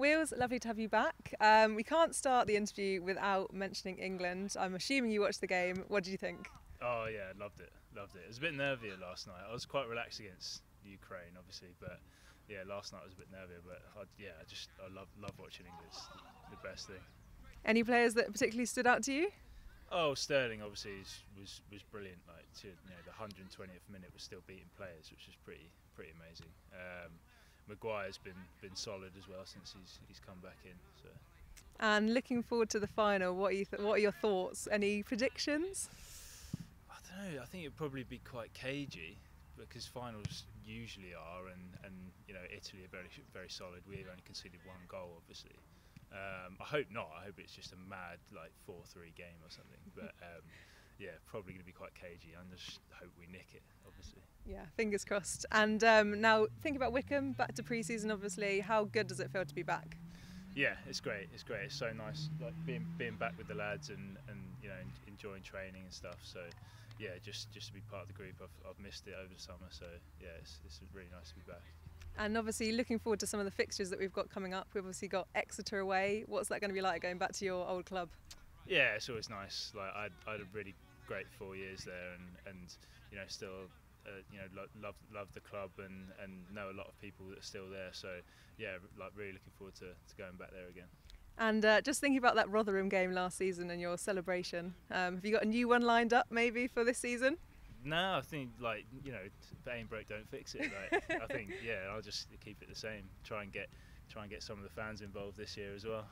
Wheels, lovely to have you back. Um, we can't start the interview without mentioning England. I'm assuming you watched the game. What did you think? Oh yeah, loved it, loved it. It was a bit nervier last night. I was quite relaxed against Ukraine, obviously, but yeah, last night was a bit nervier. But I, yeah, I just I love love watching England. It's the best thing. Any players that particularly stood out to you? Oh, Sterling obviously is, was was brilliant. Like to you know, the 120th minute was still beating players, which was pretty pretty amazing. Um, Maguire's been been solid as well since he's he's come back in. So. And looking forward to the final, what are, you th- what are your thoughts? Any predictions? I don't know. I think it'd probably be quite cagey because finals usually are, and, and you know Italy are very very solid. We've only conceded one goal, obviously. Um, I hope not. I hope it's just a mad like four-three game or something. But um, yeah, probably going to be quite cagey. I just hope we nick. Yeah, fingers crossed. And um, now think about Wycombe, back to pre-season. Obviously, how good does it feel to be back? Yeah, it's great. It's great. It's so nice, like being being back with the lads and, and you know enjoying training and stuff. So yeah, just just to be part of the group. I've, I've missed it over the summer. So yeah, it's, it's really nice to be back. And obviously, looking forward to some of the fixtures that we've got coming up. We've obviously got Exeter away. What's that going to be like going back to your old club? Yeah, it's always nice. Like I, I had a really great four years there, and, and you know still uh, you know lo- love love the club and, and know a lot of people that are still there. So yeah, like really looking forward to, to going back there again. And uh, just thinking about that Rotherham game last season and your celebration, um, have you got a new one lined up maybe for this season? No, I think like you know, ain't broke, don't fix it. Like, I think yeah, I'll just keep it the same. Try and get try and get some of the fans involved this year as well.